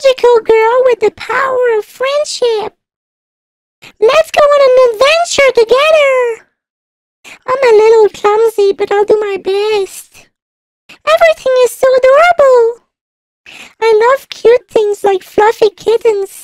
magical girl with the power of friendship. Let's go on an adventure together. I'm a little clumsy, but I'll do my best. Everything is so adorable. I love cute things like fluffy kittens.